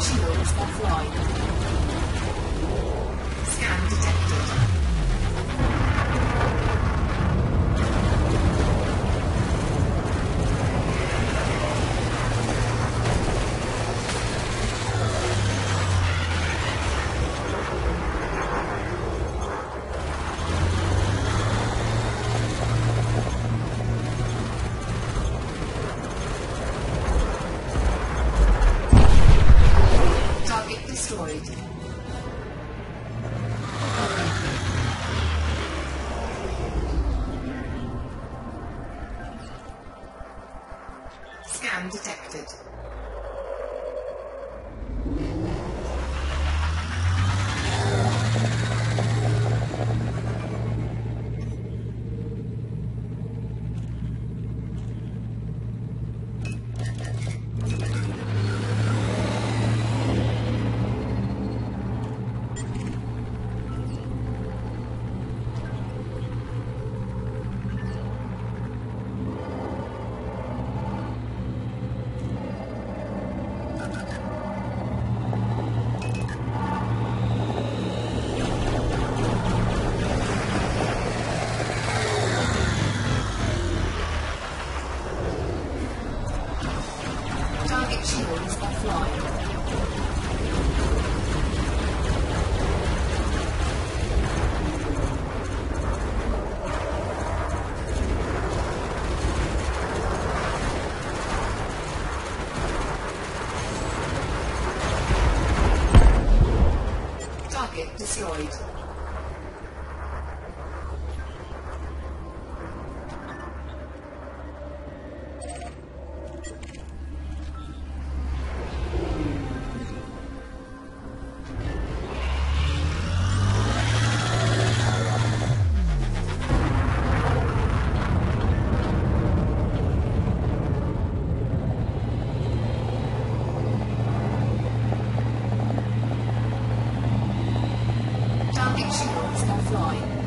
fuels offline. Scan detected. destroyed. Scan detected. target shields offline. destroyed. Target shields offline.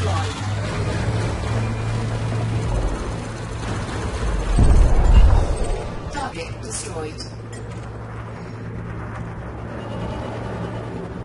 Shields. Target destroyed.